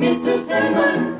Mr. Sandman.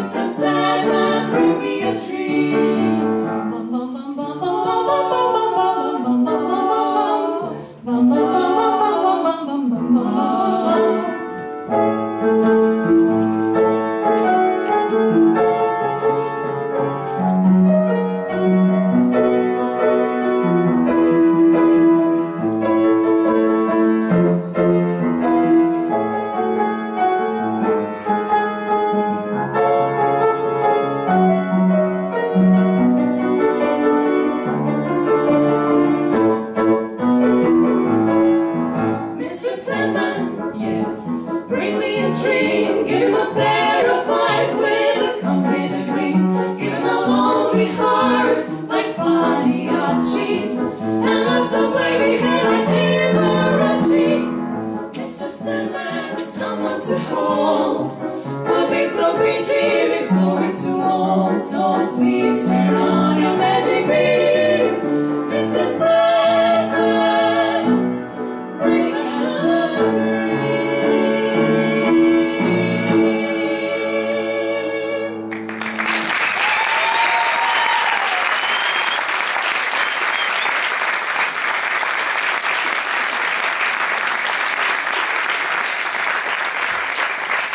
Mr. was a wavy hair like Liberace Mr. Sandman, someone to hold We'll be so peachy before we're too old So please turn up.